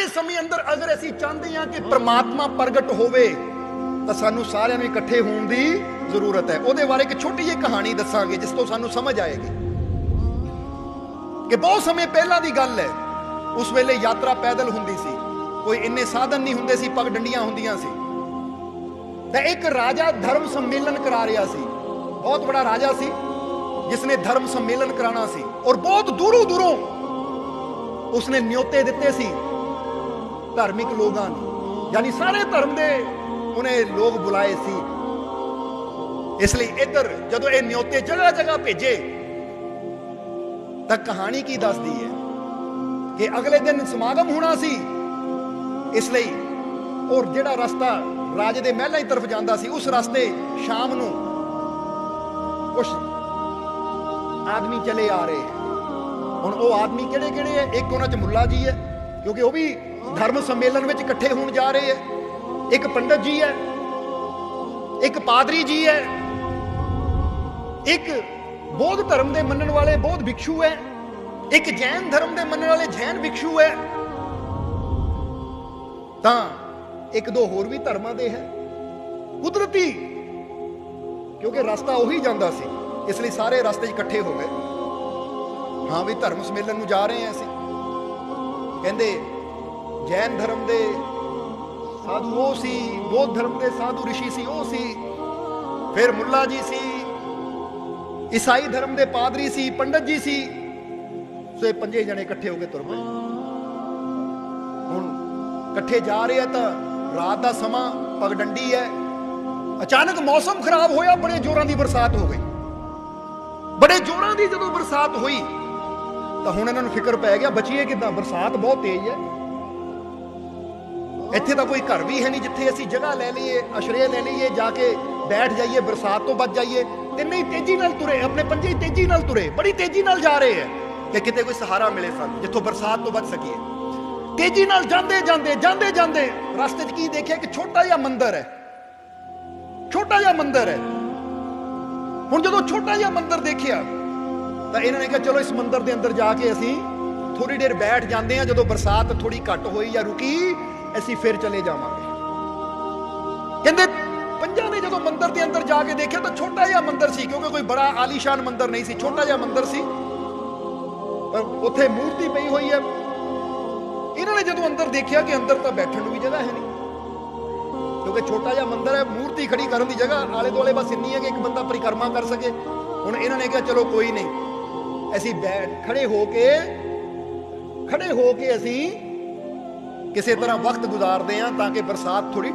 ਦੇ ਸਮੇਂ ਅੰਦਰ ਅਗਰ ਅਸੀਂ ਚਾਹੁੰਦੇ ਹਾਂ ਕਿ ਪ੍ਰਮਾਤਮਾ ਪ੍ਰਗਟ ਹੋਵੇ, ਤਾਂ ਸਾਨੂੰ ਸਾਰਿਆਂ ਨੂੰ ਇਕੱਠੇ ਹੋਣ ਦੀ ਜ਼ਰੂਰਤ ਹੈ। ਉਹਦੇ ਬਾਰੇ ਇੱਕ ਛੋਟੀ ਜਿਹੀ ਕਹਾਣੀ ਦੱਸਾਂਗੇ, ਜਿਸ ਤੋਂ ਸਾਨੂੰ ਸਮਝ ਆਏਗੀ। ਕਿ ਬਹੁਤ ਸਮੇਂ ਪਹਿਲਾਂ ਦੀ ਗੱਲ ਹੈ, ਉਸ ਵੇਲੇ ਯਾਤਰਾ ਪੈਦਲ ਹੁੰਦੀ ਸੀ। ਕੋਈ ਇੰਨੇ ਸਾਧਨ ਨਹੀਂ ਹੁੰਦੇ ਸੀ, ਪਗ ਡੰਡੀਆਂ ਹੁੰਦੀਆਂ ਸੀ। ਤਾਂ ਇੱਕ ਰਾਜਾ ਧਰਮ ਸੰਮੇਲਨ ਕਰਾ ਰਿਹਾ ਸੀ। ਬਹੁਤ ਬੜਾ ਰਾਜਾ ਸੀ ਜਿਸ ਨੇ ਧਰਮ ਸੰਮੇਲਨ ਕਰਾਣਾ ਸੀ। ਔਰ ਬਹੁਤ ਦੂਰੋਂ ਦੂਰੋਂ ਉਸਨੇ ਨਿਯੋਤੇ ਦਿੱਤੇ ਸੀ। ਧਾਰਮਿਕ ਲੋਕਾਂ ਨੂੰ। ਯਾਨੀ ਸਾਰੇ ਧਰਮ ਦੇ ਉਹਨੇ ਲੋਕ ਬੁਲਾਏ ਸੀ। ਇਸ ਲਈ ਇੱਧਰ ਜਦੋਂ ਇਹ ਨਿਯੋਤੇ ਜਗ੍ਹਾ ਜਗ੍ਹਾ ਭੇਜੇ, ਤਾਂ ਕਹਾਣੀ ਕੀ ਦੱਸਦੀ ਹੈ ਕਿ ਅਗਲੇ ਦਿਨ ਸਮਾਗਮ ਹੋਣਾ ਸੀ। ਇਸ ਲਈ ਔਰ ਜਿਹੜਾ ਰਸਤਾ ਰਾਜੇ ਦੇ ਮਹਿਲਾਂ ਦੀ ਤਰਫ ਜਾਂਦਾ ਸੀ, ਉਸ ਰਸਤੇ ਸ਼ਾਮ ਨੂੰ ਕੁਝ ਆਦਮੀ ਚਲੇ ਆ ਰਹੇ। ਹੁਣ ਉਹ ਆਦਮੀ ਕਿਹੜੇ ਕਿਹੜੇ ਹੈ? ਇੱਕ ਉਹਨਾਂ ਚ ਮੁੱਲਾ ਜੀ ਹੈ, ਕਿਉਂਕਿ ਉਹ ਵੀ ਧਰਮ ਸੰਮੇਲਨ ਵਿੱਚ ਇਕੱਠੇ ਹੋਣ ਜਾ ਰਹੇ ਹੈ। ਇੱਕ ਪੰਡਤ ਜੀ ਹੈ, ਇੱਕ ਪਾਦਰੀ ਜੀ ਹੈ, ਇੱਕ ਬੌਧ ਧਰਮ ਦੇ ਮੰਨਣ ਵਾਲੇ ਬੌਧ ਭਿਕਸ਼ੂ ਹੈ, ਇੱਕ ਜੈਨ ਧਰਮ ਦੇ ਮੰਨਣ ਵਾਲੇ ਜੈਨ ਭਿਕਸ਼ੂ ਹੈ। ਤਾਂ ਇੱਕ ਦੋ ਹੋਰ ਵੀ ਧਰਮਾਂ ਦੇ ਹੈ। ਕੁਦਰਤੀ, ਕਿਉਂਕਿ ਰਸਤਾ ਉਹੀ ਜਾਂਦਾ ਸੀ, ਇਸ ਲਈ ਸਾਰੇ ਰਸਤੇ ਇਕੱਠੇ ਹੋ ਗਏ। ਹਾਂ ਵੀ ਧਰਮ ਸਮੇਲਨ ਨੂੰ ਜਾ ਰਹੇ ਹਾਂ ਅਸੀਂ। ਕਹਿੰਦੇ ਜੈਨ ਧਰਮ ਦੇ ਸਾਧੂ ਉਹ ਸੀ, ਬੌਧ ਧਰਮ ਦੇ ਸਾਧੂ ઋષਿ ਸੀ, ਉਹ ਸੀ, ਫਿਰ ਮੁੱਲਾ ਜੀ ਸੀ, ਈਸਾਈ ਧਰਮ ਦੇ ਪਾਦਰੀ ਸੀ, ਪੰਡਤ ਜੀ ਸੀ, ਸੋ ਇਹ ਪੰਜੇ ਜਣੇ ਇਕੱਠੇ ਹੋ ਕੇ ਤੁਰ ਪਏ। ਹੁਣ ਇਕੱਠੇ ਜਾ ਰਹੇ ਆ ਤਾਂ ਰਾਤ ਦਾ ਸਮਾਂ ਪਗਡੰਡੀ ਹੈ। ਅਚਾਨਕ ਮੌਸਮ ਖਰਾਬ ਹੋਇਆ, ਬੜੇ ਜ਼ੋਰਾਂ ਦੀ ਬਰਸਾਤ ਹੋ ਗਈ। ਬੜੇ ਜ਼ੋਰਾਂ ਦੀ ਜਦੋਂ ਬਰਸਾਤ ਹੋਈ, ਤਾਂ ਹੁਣ ਇਹਨਾਂ ਨੂੰ ਫਿਕਰ ਪੈ ਗਿਆ, ਬਚੀਏ ਕਿਦਾਂ? ਬਰਸਾਤ ਬਹੁਤ ਤੇਜ਼ ਹੈ। ਇੱਥੇ ਤਾਂ ਕੋਈ ਘਰ ਵੀ ਹੈ ਨਹੀਂ ਜਿੱਥੇ ਅਸੀਂ ਜਗ੍ਹਾ ਲੈ ਲਈਏ ਅਸ਼ਰੇ ਲੈ ਲਈਏ, ਜਾ ਕੇ ਬੈਠ ਜਾਈਏ, ਬਰਸਾਤ ਤੋਂ ਬਚ ਜਾਈਏ ਤਿੰਨੇ ਹੀ ਤੇਜ਼ੀ ਨਾਲ ਤੁਰੇ, ਆਪਣੇ ਪੰਜੇ ਤੇਜ਼ੀ ਨਾਲ ਤੁਰੇ, ਬੜੀ ਤੇਜ਼ੀ ਨਾਲ ਜਾ ਰਹੇ ਹੈ ਕਿ ਕਿਤੇ ਕੋਈ ਸਹਾਰਾ ਮਿਲੇ ਸਾਨੂੰ, ਜਿੱਥੋਂ ਬਰਸਾਤ ਤੋਂ ਬਚ ਸਕੀਏ। ਤੇਜ਼ੀ ਨਾਲ ਜਾਂਦੇ ਜਾਂਦੇ ਜਾਂਦੇ ਜਾਂਦੇ, ਰਸਤੇ 'ਚ ਕੀ ਦੇਖਿਆ? ਕਿ ਛੋਟਾ ਜਿਹਾ ਮੰਦਿਰ ਹੈ। ਛੋਟਾ ਜਿਹਾ ਮੰਦਿਰ ਹੈ। ਹੁਣ ਜਦੋਂ ਛੋਟਾ ਜਿਹਾ ਮੰਦਿਰ ਦੇਖਿਆ, ਤਾਂ ਇਹਨਾਂ ਨੇ ਕਿਹਾ, ਚਲੋ ਇਸ ਮੰਦਿਰ ਦੇ ਅੰਦਰ ਜਾ ਕੇ ਅਸੀਂ ਥੋੜੀ ਦੇਰ ਬੈਠ ਜਾਂਦੇ ਹਾਂ, ਜਦੋਂ ਬਰਸਾਤ ਥੋੜੀ ਘੱਟ ਹੋਈ ਜਾਂ ਰੁਕੀ ਅਸੀਂ ਫਿਰ ਚਲੇ ਜਾਵਾਂਗੇ। ਕਹਿੰਦੇ, ਪੰਜਾਂ ਨੇ ਜਦੋਂ ਮੰਦਿਰ ਦੇ ਅੰਦਰ ਜਾ ਕੇ ਦੇਖਿਆ ਤਾਂ ਛੋਟਾ ਜਿਹਾ ਮੰਦਿਰ ਸੀ, ਕਿਉਂਕਿ ਕੋਈ ਬੜਾ ਆਲੀਸ਼ਾਨ ਮੰਦਿਰ ਨਹੀਂ ਸੀ, ਛੋਟਾ ਜਿਹਾ ਮੰਦਿਰ ਸੀ। ਪਰ ਉੱਥੇ ਮੂਰਤੀ ਪਈ ਹੋਈ ਹੈ। ਇਹਨਾਂ ਨੇ ਜਦੋਂ ਅੰਦਰ ਦੇਖਿਆ ਕਿ ਅੰਦਰ ਤਾਂ ਬੈਠਣ ਨੂੰ ਵੀ ਜਗ੍ਹਾ ਹੈ ਨਹੀਂ। ਕਿਉਂਕਿ ਛੋਟਾ ਜਿਹਾ ਮੰਦਿਰ ਹੈ, ਮੂਰਤੀ ਖੜੀ ਕਰਨ ਦੀ ਜਗ੍ਹਾ, ਆਲੇ ਦੁਆਲੇ ਬਸ ਇੰਨੀ ਹੈ ਕਿ ਇੱਕ ਬੰਦਾ ਪਰਿਕਰਮਾ ਕਰ ਸਕੇ। ਹੁਣ ਇਹਨਾਂ ਨੇ ਕਿਹਾ, ਚਲੋ ਕੋਈ ਨਹੀਂ, ਅਸੀਂ ਬੈਠ ਖੜੇ ਹੋ ਕੇ, ਖੜੇ ਹੋ ਕੇ ਅਸੀਂ ਕਿਸੇ ਤਰ੍ਹਾਂ ਵਕਤ ਗੁਜ਼ਾਰਦੇ ਹਾਂ ਤਾਂ ਕਿ ਬਰਸਾਤ ਥੋੜੀ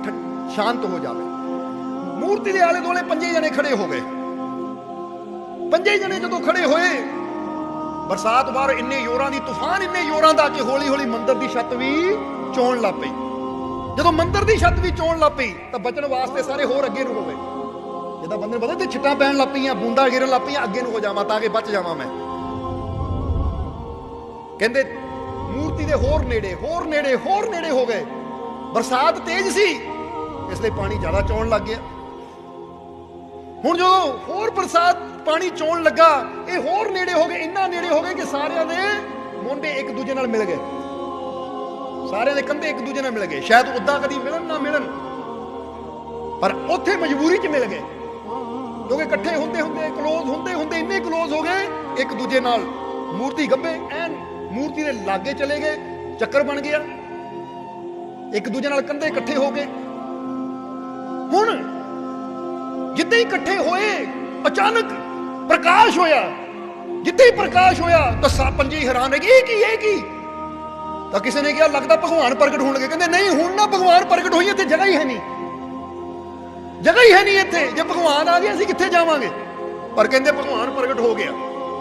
ਸ਼ਾਂਤ ਹੋ ਜਾਵੇ। ਮੂਰਤੀ ਦੇ ਆਲੇ ਦੁਆਲੇ ਪੰਜੇ ਜਣੇ ਖੜੇ ਹੋ ਗਏ। ਪੰਜੇ ਜਣੇ ਜਦੋਂ ਖੜੇ ਹੋਏ, ਬਰਸਾਤ ਬਾਹਰ ਇੰਨੇ ਜ਼ੋਰਾਂ ਦੀ ਤੂਫਾਨ, ਇੰਨੇ ਜ਼ੋਰਾਂ ਦਾ ਕਿ ਹੌਲੀ ਹੌਲੀ ਮੰਦਰ ਦੀ ਛੱਤ ਵੀ ਚੋਣ ਲੱਗ ਪਈ। ਜਦੋਂ ਮੰਦਰ ਦੀ ਛੱਤ ਵੀ ਚੋਣ ਲੱਗ ਪਈ, ਤਾਂ ਬਚਣ ਵਾਸਤੇ ਸਾਰੇ ਹੋਰ ਅੱਗੇ ਨੂੰ ਹੋ ਗਏ। ਜਿੱਦਾਂ ਬੰਦੇ ਨੂੰ ਪਤਾ ਤੇ ਛਿੱਟਾਂ ਪੈਣ ਲੱਗ ਪਈਆਂ, ਬੂੰਦਾਂ ਗਿਰਨ ਲੱਗ ਪਈਆਂ, ਅੱਗੇ ਨੂੰ ਹੋ ਜਾਵਾਂ ਤਾਂ ਕਿ ਬਚ ਜਾਵਾਂ ਮੈਂ। ਕਹਿੰਦੇ ਮੂਰਤੀ ਦੇ ਹੋਰ ਨੇੜੇ ਹੋਰ ਨੇੜੇ ਹੋਰ ਨੇੜੇ ਹੋ ਗਏ। ਬਰਸਾਤ ਤੇਜ਼ ਸੀ, ਇਸ ਲਈ ਪਾਣੀ ਜ਼ਿਆਦਾ ਚੋਣ ਲੱਗ ਗਿਆ। ਹੁਣ ਜਦੋਂ ਹੋਰ ਬਰਸਾਤ ਪਾਣੀ ਚੋਣ ਲੱਗਾ, ਇਹ ਹੋਰ ਨੇੜੇ ਹੋ ਗਏ, ਇੰਨਾ ਨੇੜੇ ਹੋ ਗਏ ਕਿ ਸਾਰਿਆਂ ਦੇ ਮੁੰਡੇ ਇੱਕ ਦੂਜੇ ਨਾਲ ਮਿਲ ਗਏ। ਸਾਰਿਆਂ ਦੇ ਕੰਧੇ ਇੱਕ ਦੂਜੇ ਨਾਲ ਮਿਲ ਗਏ। ਸ਼ਾਇਦ ਉਦਾਂ ਕਦੀ ਮਿਲਣ ਨਾ ਮਿਲਣ, ਪਰ ਉੱਥੇ ਮਜਬੂਰੀ 'ਚ ਮਿਲ ਗਏ। ਕਿਉਂਕਿ ਇਕੱਠੇ ਹੁੰਦੇ ਹੁੰਦੇ ਕਲੋਜ਼ ਹੁੰਦੇ ਹੁੰਦੇ ਇੰਨੇ ਕਲੋਜ਼ ਹੋ ਗਏ, ਇੱਕ ਦੂਜੇ ਨਾਲ ਮੂਰਤੀ ਗੱਬੇ ਐਨ ਮੂਰਤੀ ਦੇ ਲਾਗੇ ਚਲੇ ਗਏ, ਚੱਕਰ ਬਣ ਗਿਆ। ਇੱਕ ਦੂਜੇ ਨਾਲ ਕੰਧੇ ਇਕੱਠੇ ਹੋ ਗਏ। ਹੁਣ ਜਿੱਦੇ ਇਕੱਠੇ ਹੋਏ, ਅਚਾਨਕ ਪ੍ਰਕਾਸ਼ ਹੋਇਆ। ਜਿੱਦੇ ਹੀ ਪ੍ਰਕਾਸ਼ ਹੋਇਆ, ਤਾਂ ਸਾ ਪੰਜੇ ਹੈਰਾਨ ਹੈ ਕਿ ਕੀ, ਇਹ ਕੀ? ਤਾਂ ਕਿਸੇ ਨੇ ਕਿਹਾ, ਲੱਗਦਾ ਭਗਵਾਨ ਪ੍ਰਗਟ ਹੋਣਗੇ ਕਹਿੰਦੇ, ਨਹੀਂ, ਹੁਣ ਨਾ ਭਗਵਾਨ ਪ੍ਰਗਟ ਹੋਈ, ਇੱਥੇ ਜਗ੍ਹਾ ਹੀ ਹੈ ਨਹੀਂ। ਜਗ੍ਹਾ ਹੀ ਹੈ ਨਹੀਂ ਇੱਥੇ। ਜੇ ਭਗਵਾਨ ਆ ਗਏ, ਅਸੀਂ ਕਿੱਥੇ ਜਾਵਾਂਗੇ? ਪਰ ਕਹਿੰਦੇ, ਭਗਵਾਨ ਪ੍ਰਗਟ ਹੋ ਗਿਆ।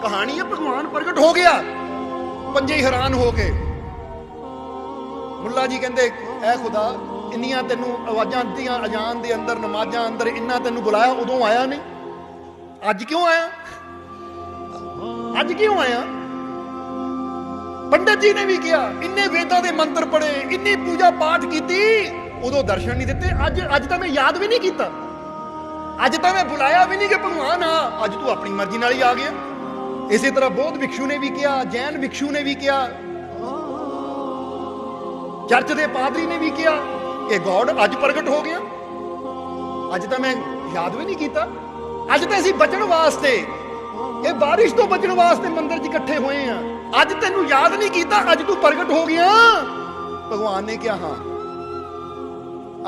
ਕਹਾਣੀ ਹੈ, ਭਗਵਾਨ ਪ੍ਰਗਟ ਹੋ ਗਿਆ। ਪੰਜੇ ਹੀ ਹੈਰਾਨ ਹੋ ਗਏ। ਮੁੱਲਾ ਜੀ ਕਹਿੰਦੇ, ਐ ਖੁਦਾ, ਇੰਨੀਆਂ ਤੈਨੂੰ ਆਵਾਜ਼ਾਂ ਦਿੱਤੀਆਂ, ਅਜਾਨ ਦੇ ਅੰਦਰ, ਨਮਾਜ਼ਾਂ ਅੰਦਰ, ਇੰਨਾ ਤੈਨੂੰ ਬੁਲਾਇਆ, ਉਦੋਂ ਆਇਆ ਨਹੀਂ? ਅੱਜ ਕਿਉਂ ਆਇਆ? ਅੱਜ ਕਿਉਂ ਆਇਆ? ਪੰਡਤ ਜੀ ਨੇ ਵੀ ਕਿਹਾ, ਇੰਨੇ ਵੇਦਾਂ ਦੇ ਮੰਤਰ ਪੜ੍ਹੇ, ਇੰਨੀ ਪੂਜਾ ਪਾਠ ਕੀਤੀ, ਉਦੋਂ ਦਰਸ਼ਨ ਨਹੀਂ ਦਿੱਤੇ। ਅੱਜ ਅੱਜ ਤਾਂ ਮੈਂ ਯਾਦ ਵੀ ਨਹੀਂ ਕੀਤਾ। ਅੱਜ ਤਾਂ ਮੈਂ ਬੁਲਾਇਆ ਵੀ ਨਹੀਂ ਕਿ ਭਗਵਾਨ ਆ। ਅੱਜ ਤੂੰ ਆਪਣੀ ਮਰਜ਼ੀ ਨਾਲ ਹੀ ਆ ਗਿਆ। ਇਸੇ ਤਰ੍ਹਾਂ ਬੋਧ ਵਿਕਸ਼ੂ ਨੇ ਵੀ ਕਿਹਾ, ਜੈਨ ਵਿਕਸ਼ੂ ਨੇ ਵੀ ਕਿਹਾ। ਚਰਚ ਦੇ ਪਾਦਰੀ ਨੇ ਵੀ ਕਿਹਾ ਕਿ ਗੋਡ ਅੱਜ ਪ੍ਰਗਟ ਹੋ ਗਿਆ। ਅੱਜ ਤਾਂ ਮੈਂ ਯਾਦ ਵੀ ਨਹੀਂ ਕੀਤਾ। ਅੱਜ ਤਾਂ ਅਸੀਂ ਬਚਣ ਵਾਸਤੇ, ਇਹ ਬਾਰਿਸ਼ ਤੋਂ ਬਚਣ ਵਾਸਤੇ ਮੰਦਿਰ 'ਚ ਇਕੱਠੇ ਹੋਏ ਆ ਅੱਜ ਤੈਨੂੰ ਯਾਦ ਨਹੀਂ ਕੀਤਾ, ਅੱਜ ਤੂੰ ਪ੍ਰਗਟ ਹੋ ਗਿਆ। ਭਗਵਾਨ ਨੇ ਕਿਹਾ, ਹਾਂ,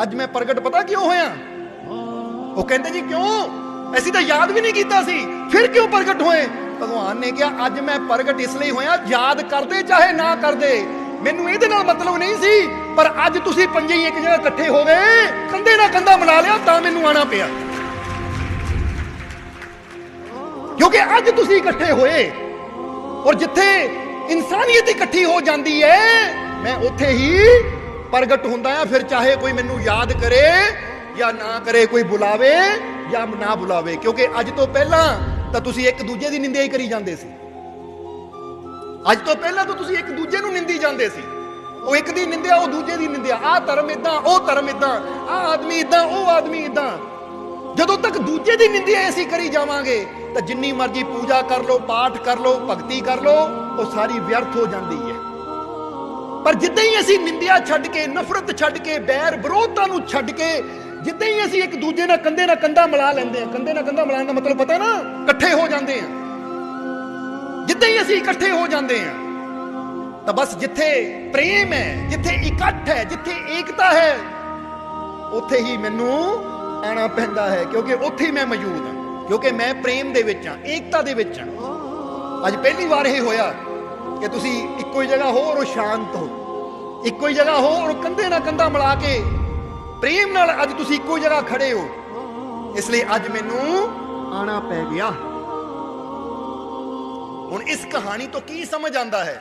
ਅੱਜ ਮੈਂ ਪ੍ਰਗਟ ਪਤਾ ਕਿਉਂ ਹੋਇਆ? ਉਹ ਕਹਿੰਦੇ ਜੀ, ਕਿਉਂ? ਅਸੀਂ ਤਾਂ ਯਾਦ ਵੀ ਨਹੀਂ ਕੀਤਾ ਸੀ। ਫਿਰ ਕਿਉਂ ਪ੍ਰਗਟ ਹੋਏ? ਭਗਵਾਨ ਨੇ ਕਿਹਾ, ਅੱਜ ਮੈਂ ਪ੍ਰਗਟ ਇਸ ਲਈ ਹੋਇਆ, ਯਾਦ ਕਰਦੇ ਚਾਹੇ ਨਾ ਕਰਦੇ। ਮੈਨੂੰ ਇਹਦੇ ਨਾਲ ਮਤਲਬ ਨਹੀਂ ਸੀ, ਪਰ ਅੱਜ ਤੁਸੀਂ ਪੰਜੇ ਹੀ ਇੱਕ ਜਗ੍ਹਾ ਇਕੱਠੇ ਹੋ ਗਏ। ਕੰਧੇ ਨਾਲ ਕੰਧਾ ਮਿਲਾ ਲਿਆ, ਤਾਂ ਮੈਨੂੰ ਆਣਾ ਪਿਆ। ਕਿਉਂਕਿ ਅੱਜ ਤੁਸੀਂ ਇਕੱਠੇ ਹੋਏ, ਔਰ ਜਿੱਥੇ ਇਨਸਾਨੀਅਤ ਇਕੱਠੀ ਹੋ ਜਾਂਦੀ ਹੈ, ਮੈਂ ਉੱਥੇ ਹੀ ਪ੍ਰਗਟ ਹੁੰਦਾ ਆ ਫਿਰ ਚਾਹੇ ਕੋਈ ਮੈਨੂੰ ਯਾਦ ਕਰੇ ਜਾਂ ਨਾ ਕਰੇ, ਕੋਈ ਬੁਲਾਵੇ ਜਾਂ ਨਾ ਬੁਲਾਵੇ, ਕਿਉਂਕਿ ਅੱਜ ਤੋਂ ਪਹਿਲਾਂ ਤਾਂ ਤੁਸੀਂ ਇੱਕ ਦੂਜੇ ਦੀ ਨਿੰਦਿਆ ਹੀ ਕਰੀ ਜਾਂਦੇ ਸੀ। ਅੱਜ ਤੋਂ ਪਹਿਲਾਂ ਤਾਂ ਤੁਸੀਂ ਇੱਕ ਦੂਜੇ ਨੂੰ ਨਿੰਦੀ ਜਾਂਦੇ ਸੀ। ਉਹ ਇੱਕ ਦੀ ਨਿੰਦਿਆ, ਉਹ ਦੂਜੇ ਦੀ ਨਿੰਦਿਆ। ਆਹ ਧਰਮ ਇਦਾਂ ਉਹ ਧਰਮ ਇਦਾਂ ਆਹ ਆਦਮੀ ਇਦਾਂ ਉਹ ਆਦਮੀ ਇਦਾਂ ਜਦੋਂ ਤੱਕ ਦੂਜੇ ਦੀ ਨਿੰਦਿਆ ਅਸੀਂ ਕਰੀ ਜਾਵਾਂਗੇ, ਤਾਂ ਜਿੰਨੀ ਮਰਜ਼ੀ ਪੂਜਾ ਕਰ ਲਓ, ਪਾਠ ਕਰ ਲਓ, ਭਗਤੀ ਕਰ ਲਓ, ਉਹ ਸਾਰੀ ਵਿਅਰਥ ਹੋ ਜਾਂਦੀ ਹੈ। ਪਰ ਜਿੱਦਾਂ ਹੀ ਅਸੀਂ ਨਿੰਦਿਆ ਛੱਡ ਕੇ, ਨਫ਼ਰਤ ਛੱਡ ਕੇ, ਬੈਰ ਵਿਰੋਧਤਾ ਨੂੰ ਛੱਡ ਕੇ ਜਿੱਦਾਂ ਹੀ ਅਸੀਂ ਇੱਕ ਦੂਜੇ ਨਾਲ ਕੰਧੇ ਨਾਲ ਕੰਧਾ ਮਿਲਾ ਲੈਂਦੇ ਆ ਕੰਧੇ ਨਾਲ ਕੰਧਾ ਮਿਲਾਉਣ ਦਾ ਮਤਲਬ ਪਤਾ ਨਾ, ਇਕੱਠੇ ਹੋ ਜਾਂਦੇ ਆ ਜਿੱਦਾਂ ਹੀ ਅਸੀਂ ਇਕੱਠੇ ਹੋ ਜਾਂਦੇ ਆ ਤਾਂ ਬਸ ਜਿੱਥੇ ਪ੍ਰੇਮ ਹੈ, ਜਿੱਥੇ ਇਕੱਠ ਹੈ, ਜਿੱਥੇ ਏਕਤਾ ਹੈ, ਉੱਥੇ ਹੀ ਮੈਨੂੰ ਆਣਾ ਪੈਂਦਾ ਹੈ, ਕਿਉਂਕਿ ਉੱਥੇ ਹੀ ਮੈਂ ਮੌਜੂਦ ਹਾਂ, ਕਿਉਂਕਿ ਮੈਂ ਪ੍ਰੇਮ ਦੇ ਵਿੱਚ ਹਾਂ, ਏਕਤਾ ਦੇ ਵਿੱਚ ਹਾਂ। ਅੱਜ ਪਹਿਲੀ ਵਾਰ ਇਹ ਹੋਇਆ ਕਿ ਤੁਸੀਂ ਇੱਕੋ ਹੀ ਜਗ੍ਹਾ ਹੋ ਔਰ ਸ਼ਾਂਤ ਹੋ, ਇੱਕੋ ਹੀ ਜਗ੍ਹਾ ਹੋ ਔਰ ਕੰਧੇ ਨਾਲ ਕੰਧਾ ਮਿਲਾ ਕੇ ਪ੍ਰੇਮ ਨਾਲ ਅੱਜ ਤੁਸੀਂ ਇੱਕੋ ਜਗ੍ਹਾ ਖੜੇ ਹੋ। ਇਸ ਲਈ ਅੱਜ ਮੈਨੂੰ ਆਣਾ ਪੈ ਗਿਆ। ਹੁਣ ਇਸ ਕਹਾਣੀ ਤੋਂ ਕੀ ਸਮਝ ਆਂਦਾ ਹੈ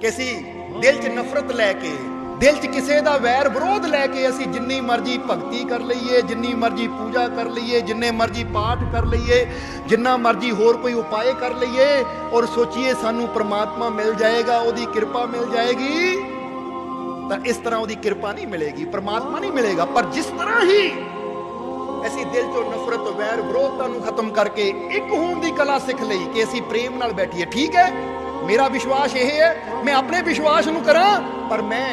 ਕਿ ਅਸੀਂ ਦਿਲ 'ਚ ਨਫ਼ਰਤ ਲੈ ਕੇ, ਦਿਲ 'ਚ ਕਿਸੇ ਦਾ ਵੈਰ ਵਿਰੋਧ ਲੈ ਕੇ ਅਸੀਂ ਜਿੰਨੀ ਮਰਜ਼ੀ ਭਗਤੀ ਕਰ ਲਈਏ, ਜਿੰਨੀ ਮਰਜ਼ੀ ਪੂਜਾ ਕਰ ਲਈਏ, ਜਿੰਨੇ ਮਰਜ਼ੀ ਪਾਠ ਕਰ ਲਈਏ, ਜਿੰਨਾ ਮਰਜ਼ੀ ਹੋਰ ਕੋਈ ਉਪਾਏ ਕਰ ਲਈਏ, ਔਰ ਸੋਚੀਏ ਸਾਨੂੰ ਪ੍ਰਮਾਤਮਾ ਮਿਲ ਜਾਏਗਾ, ਉਹਦੀ ਕਿਰਪਾ ਮਿਲ ਜਾਏਗੀ। ਤਾਂ ਇਸ ਤਰ੍ਹਾਂ ਉਹਦੀ ਕਿਰਪਾ ਨਹੀਂ ਮਿਲੇਗੀ, ਪਰਮਾਤਮਾ ਨਹੀਂ ਮਿਲੇਗਾ। ਪਰ ਜਿਸ ਤਰ੍ਹਾਂ ਹੀ ਅਸੀਂ ਦਿਲ ਤੋਂ ਨਫ਼ਰਤ, ਵੈਰ, ਵਿਰੋਧਤਾ ਨੂੰ ਖਤਮ ਕਰਕੇ ਇੱਕ ਹੋਣ ਦੀ ਕਲਾ ਸਿੱਖ ਲਈ ਕਿ ਅਸੀਂ ਪ੍ਰੇਮ ਨਾਲ ਬੈਠੀਏ, ਠੀਕ ਹੈ? ਮੇਰਾ ਵਿਸ਼ਵਾਸ ਇਹ ਹੈ, ਮੈਂ ਆਪਣੇ ਵਿਸ਼ਵਾਸ ਨੂੰ ਕਰਾਂ, ਪਰ ਮੈਂ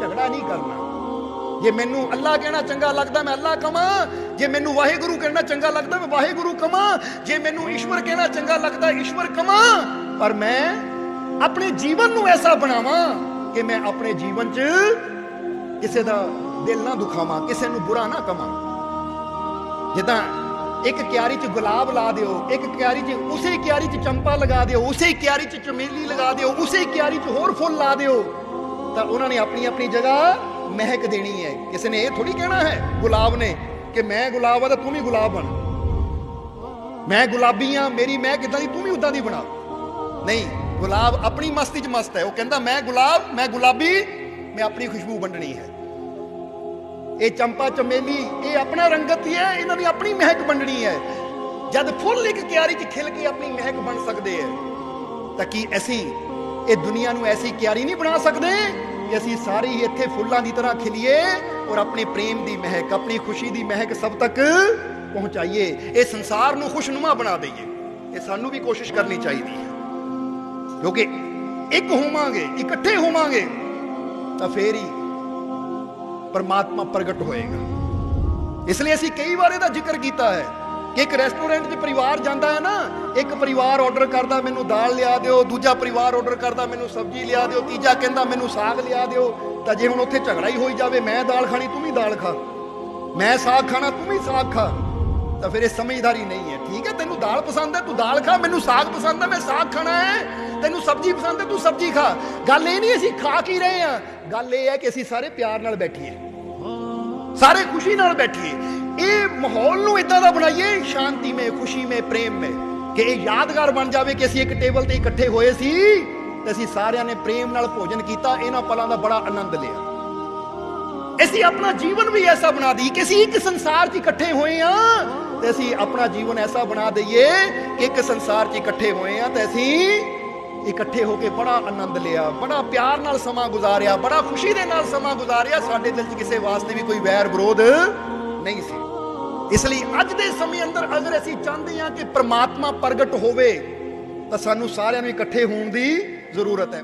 ਝਗੜਾ ਨਹੀਂ ਕਰਨਾ। ਜੇ ਮੈਨੂੰ ਅੱਲਾ ਕਹਿਣਾ ਚੰਗਾ ਲੱਗਦਾ, ਮੈਂ ਅੱਲਾ ਕਮਾਂ ਜੇ ਮੈਨੂੰ ਵਾਹਿਗੁਰੂ ਕਹਿਣਾ ਚੰਗਾ ਲੱਗਦਾ, ਮੈਂ ਵਾਹਿਗੁਰੂ ਕਮਾਂ ਜੇ ਮੈਨੂੰ ਈਸ਼ਵਰ ਕਹਿਣਾ ਚੰਗਾ ਲੱਗਦਾ, ਈਸ਼ਵਰ ਕਮਾਂ ਪਰ ਮੈਂ ਆਪਣੇ ਜੀਵਨ ਨੂੰ ਐਸਾ ਬਣਾਵਾਂ ਕਿ ਮੈਂ ਆਪਣੇ ਜੀਵਨ 'ਚ ਕਿਸੇ ਦਾ ਦਿਲ ਨਾ ਦੁਖਾਵਾਂ, ਕਿਸੇ ਨੂੰ ਬੁਰਾ ਨਾ ਕਮਾਂ ਜਿੱਦਾਂ ਇੱਕ ਕਿਆਰੀ 'ਚ ਗੁਲਾਬ ਲਾ ਦਿਓ, ਇੱਕ ਕਿਆਰੀ 'ਚ ਉਸੇ ਕਿਆਰੀ 'ਚ ਚੰਪਾ ਲਗਾ ਦਿਓ, ਉਸੇ ਕਿਆਰੀ 'ਚ ਚਮੇਲੀ ਲਗਾ ਦਿਓ, ਉਸੇ ਕਿਆਰੀ 'ਚ ਹੋਰ ਫੁੱਲ ਲਾ ਦਿਓ, ਤਾਂ ਉਹਨਾਂ ਨੇ ਆਪਣੀ ਆਪਣੀ ਜਗ੍ਹਾ ਮਹਿਕ ਦੇਣੀ ਹੈ। ਕਿਸੇ ਨੇ ਇਹ ਥੋੜੀ ਕਹਿਣਾ ਹੈ ਗੁਲਾਬ ਨੇ ਕਿ ਮੈਂ ਗੁਲਾਬ ਆ ਤਾਂ ਤੂੰ ਵੀ ਗੁਲਾਬ ਬਣ। ਮੈਂ ਗੁਲਾਬੀ ਆ ਮੇਰੀ ਮੈਂ ਕਿਦਾਂ ਦੀ ਤੂੰ ਵੀ ਉਦਾਂ ਦੀ ਬਣਾ। ਨਹੀਂ ਗੁਲਾਬ ਆਪਣੀ ਮਸਤੀ 'ਚ ਮਸਤ ਹੈ। ਉਹ ਕਹਿੰਦਾ, ਮੈਂ ਗੁਲਾਬ, ਮੈਂ ਗੁਲਾਬੀ, ਮੈਂ ਆਪਣੀ ਖੁਸ਼ਬੂ ਵੰਡਣੀ ਹੈ। ਇਹ ਚੰਪਾ ਚਮੇਲੀ, ਇਹ ਆਪਣਾ ਰੰਗਤ ਹੀ ਹੈ, ਇਹਨਾਂ ਦੀ ਆਪਣੀ ਮਹਿਕ ਵੰਡਣੀ ਹੈ। ਜਦ ਫੁੱਲ ਇੱਕ ਕਿਆਰੀ 'ਚ ਖਿਲ ਕੇ ਆਪਣੀ ਮਹਿਕ ਬਣ ਸਕਦੇ ਹੈ, ਤਾਂ ਕੀ ਅਸੀਂ ਇਹ ਦੁਨੀਆ ਨੂੰ ਐਸੀ ਕਿਆਰੀ ਨਹੀਂ ਬਣਾ ਸਕਦੇ ਕਿ ਅਸੀਂ ਸਾਰੇ ਹੀ ਇੱਥੇ ਫੁੱਲਾਂ ਦੀ ਤਰ੍ਹਾਂ ਖਿਲੀਏ ਔਰ ਆਪਣੇ ਪ੍ਰੇਮ ਦੀ ਮਹਿਕ, ਆਪਣੀ ਖੁਸ਼ੀ ਦੀ ਮਹਿਕ ਸਭ ਤੱਕ ਪਹੁੰਚਾਈਏ। ਇਹ ਸੰਸਾਰ ਨੂੰ ਖੁਸ਼ਨੁਮਾ ਬਣਾ ਦਈਏ। ਇਹ ਸਾਨੂੰ ਵੀ ਕੋਸ਼ਿਸ਼ ਕਰਨੀ ਚਾਹੀਦੀ ਹੈ। ਕਿਉਂਕਿ ਇੱਕ ਹੋਵਾਂਗੇ, ਇਕੱਠੇ ਹੋਵਾਂਗੇ, ਤਾਂ ਫੇਰ ਹੀ ਪਰਮਾਤਮਾ ਪ੍ਰਗਟ ਹੋਏਗਾ। ਇਸ ਲਈ ਅਸੀਂ ਕਈ ਵਾਰ ਇਹਦਾ ਜ਼ਿਕਰ ਕੀਤਾ ਹੈ ਕਿ ਇੱਕ ਰੈਸਟੋਰੈਂਟ 'ਚ ਪਰਿਵਾਰ ਜਾਂਦਾ ਹੈ ਨਾ, ਇੱਕ ਪਰਿਵਾਰ ਆਰਡਰ ਕਰਦਾ, ਮੈਨੂੰ ਦਾਲ ਲਿਆ ਦਿਓ, ਦੂਜਾ ਪਰਿਵਾਰ ਆਰਡਰ ਕਰਦਾ, ਮੈਨੂੰ ਸਬਜ਼ੀ ਲਿਆ ਦਿਓ, ਤੀਜਾ ਕਹਿੰਦਾ, ਮੈਨੂੰ ਸਾਗ ਲਿਆ ਦਿਓ, ਤਾਂ ਜੇ ਹੁਣ ਉੱਥੇ ਝਗੜਾ ਹੀ ਹੋਈ ਜਾਵੇ, ਮੈਂ ਦਾਲ ਖਾਣੀ, ਤੂੰ ਵੀ ਦਾਲ ਖਾ। ਮੈਂ ਸਾਗ ਖਾਣਾ, ਤੂੰ ਵੀ ਸਾਗ ਖਾ। ਤਾਂ ਫਿਰ ਇਹ ਸਮਝਦਾਰੀ ਨਹੀਂ ਹੈ। ਠੀਕ ਹੈ, ਤੈਨੂੰ ਦਾਲ ਪਸੰਦ ਹੈ, ਤੂੰ ਦਾਲ ਖਾ, ਮੈਨੂੰ ਸਾਗ ਪਸੰਦ ਹੈ, ਮੈਂ ਸਾਗ ਖਾਣਾ ਹੈ। ਤੈਨੂੰ ਸਬਜ਼ੀ ਪਸੰਦ ਹੈ, ਤੂੰ ਸਬਜ਼ੀ ਖਾ। ਗੱਲ ਇਹ ਨਹੀਂ ਅਸੀਂ ਖਾ ਕੀ ਰਹੇ ਆ ਗੱਲ ਇਹ ਹੈ ਕਿ ਅਸੀਂ ਸਾਰੇ ਪਿਆਰ ਨਾਲ ਬੈਠੀਏ। ਸਾਰੇ ਖੁਸ਼ੀ ਨਾਲ ਬੈਠੀਏ। ਇਹ ਮਾਹੌਲ ਨੂੰ ਇਦਾਂ ਦਾ ਬਣਾਈਏ, ਸ਼ਾਂਤੀ ਮੇ, ਖੁਸ਼ੀ ਮੇ, ਪ੍ਰੇਮ ਮੇ। ਕਿ ਇਹ ਯਾਦਗਾਰ ਬਣ ਜਾਵੇ ਕਿ ਅਸੀਂ ਇੱਕ ਟੇਬਲ ਤੇ ਇਕੱਠੇ ਹੋਏ ਸੀ ਤੇ ਅਸੀਂ ਸਾਰਿਆਂ ਨੇ ਪ੍ਰੇਮ ਨਾਲ ਭੋਜਨ ਕੀਤਾ, ਇਹਨਾਂ ਪਲਾਂ ਦਾ ਬੜਾ ਆਨੰਦ ਲਿਆ। ਅਸੀਂ ਆਪਣਾ ਜੀਵਨ ਵੀ ਐਸਾ ਬਣਾ ਦਈਏ ਕਿ ਅਸੀਂ ਇੱਕ ਸੰਸਾਰ 'ਚ ਇਕੱਠੇ ਹੋਏ ਆ ਤੇ ਅਸੀਂ ਆਪਣਾ ਜੀਵਨ ਐਸਾ ਬਣਾ ਦਈਏ ਕਿ ਇੱਕ ਸੰਸਾਰ 'ਚ ਇਕੱਠੇ ਹੋਏ ਆ ਤੇ ਅਸੀਂ ਇਕੱਠੇ ਹੋ ਕੇ ਬੜਾ ਆਨੰਦ ਲਿਆ, ਬੜਾ ਪਿਆਰ ਨਾਲ ਸਮਾਂ ਗੁਜ਼ਾਰਿਆ, ਬੜਾ ਖੁਸ਼ੀ ਦੇ ਨਾਲ ਸਮਾਂ ਗੁਜ਼ਾਰਿਆ। ਸਾਡੇ ਦਿਲ 'ਚ ਕਿਸੇ ਵਾਸਤੇ ਵੀ ਕੋਈ ਵੈਰ ਵਿਰੋਧ ਨਹੀਂ ਸੀ। ਇਸ ਲਈ ਅੱਜ ਦੇ ਸਮੇਂ ਅੰਦਰ ਅਗਰ ਅਸੀਂ ਚਾਹੁੰਦੇ ਹਾਂ ਕਿ ਪ੍ਰਮਾਤਮਾ ਪ੍ਰਗਟ ਹੋਵੇ, ਤਾਂ ਸਾਨੂੰ ਸਾਰਿਆਂ ਨੂੰ ਇਕੱਠੇ ਹੋਣ ਦੀ ਜ਼ਰੂਰਤ ਹੈ।